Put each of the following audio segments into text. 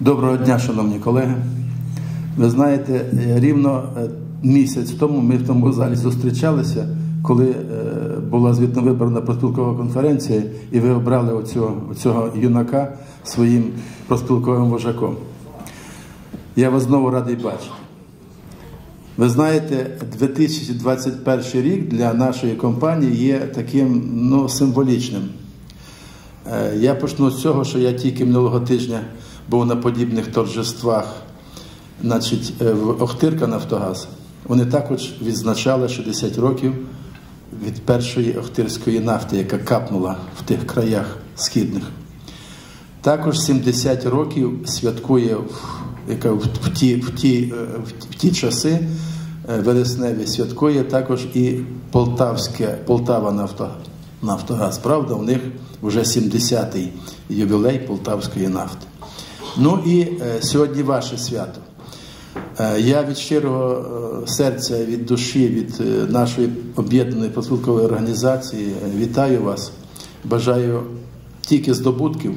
Доброго дня, шановні колеги. Ви знаєте, рівно е, місяць тому ми в тому залі зустрічалися, коли е, була звітно вибрана проспілкова конференція, і ви обрали оцього, оцього юнака своїм проспілковим вожаком. Я вас знову радий бачити. Ви знаєте, 2021 рік для нашої компанії є таким ну, символічним. Е, Я почну з цього, що я тільки минулого тижня був на подібних торжествах значить, е, в Охтирка Нафтогаз. Вони також відзначали 60 років від першої Охтирської нафти, яка капнула в тих краях східних. Також 70 років святкує яка в ті, в ті, е, в ті часи е, вересневі святкує також і Полтавське, Полтава. Нафтогаз. Правда, у них вже 70-й ювілей Полтавської нафти. Ну і е, сьогодні ваше свято. Е, я від щирого е, серця, від душі, від нашої об'єднаної проспілкової організації вітаю вас. Бажаю тільки здобутків.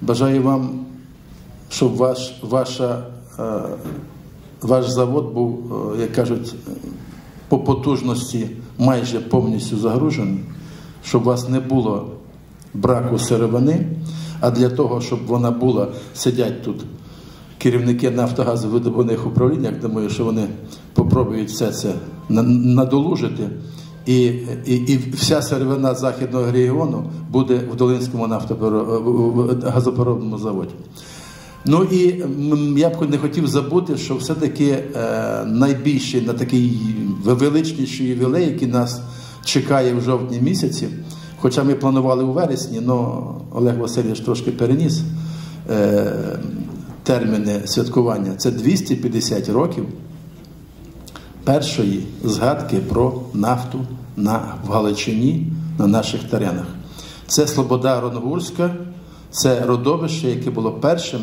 Бажаю вам, щоб ваш, ваша, ваш завод був, як кажуть, по потужності майже повністю загружений, щоб у вас не було браку сировини, а для того, щоб вона була, сидять тут керівники нафтогазовидобувних управлінь, я думаю, що вони попробують все це надолужити. І, і, і вся сировина західного регіону буде в Долинському нафтоперо- заводі. Ну і я б не хотів забути, що все-таки е, найбільший на такий величніший ювілей, який нас чекає в жовтні місяці, хоча ми планували у вересні, але Олег Васильович трошки переніс е, терміни святкування. Це 250 років першої згадки про нафту на в Галичині на наших теренах. Це Слобода Ронгурська, це родовище, яке було першим,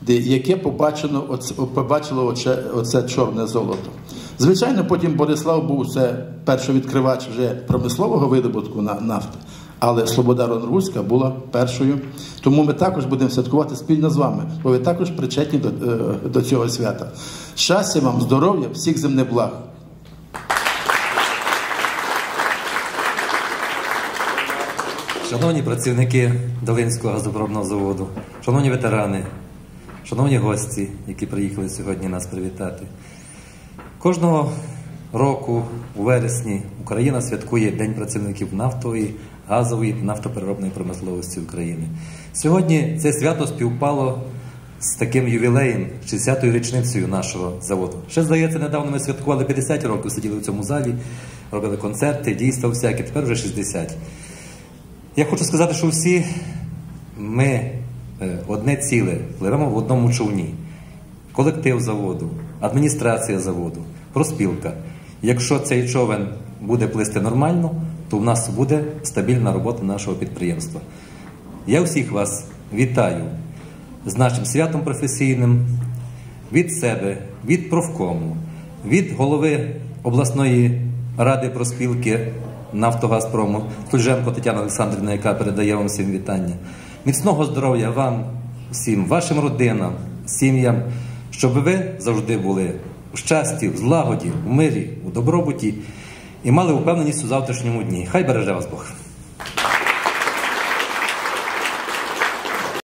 де, яке побачено, оце, побачило оце, оце чорне золото. Звичайно, потім Борислав був це першовідкривач вже промислового видобутку на нафти, але Слобода Ронгурська була першою. Тому ми також будемо святкувати спільно з вами, бо ви також причетні до, е, до цього свята. Щастя вам, здоров'я, всіх земних благ. Шановні працівники Долинського газопробного заводу, шановні ветерани, шановні гості, які приїхали сьогодні нас привітати. Кожного року у вересні Україна святкує День працівників нафтової, газової нафтопереробної промисловості України. Сьогодні це свято співпало з таким ювілеєм, 60-ю річницею нашого заводу. Ще здається, недавно ми святкували 50 років, сиділи в цьому залі, робили концерти, дійства всякі, тепер вже 60. Я хочу сказати, що всі ми е, одне ціле пливемо в одному човні. Колектив заводу, адміністрація заводу, проспілка. Якщо цей човен буде плисти нормально, то в нас буде стабільна робота нашого підприємства. Я всіх вас вітаю з нашим святом професійним від себе, від профкому, від голови обласної ради проспілки Нафтогазпрому Тульженко Тетяна Олександрівна, яка передає вам всім вітання. Міцного здоров'я вам, всім, вашим родинам, сім'ям, щоб ви завжди були у щасті, в злагоді, в мирі, у добробуті і мали впевненість у завтрашньому дні. Хай береже вас Бог.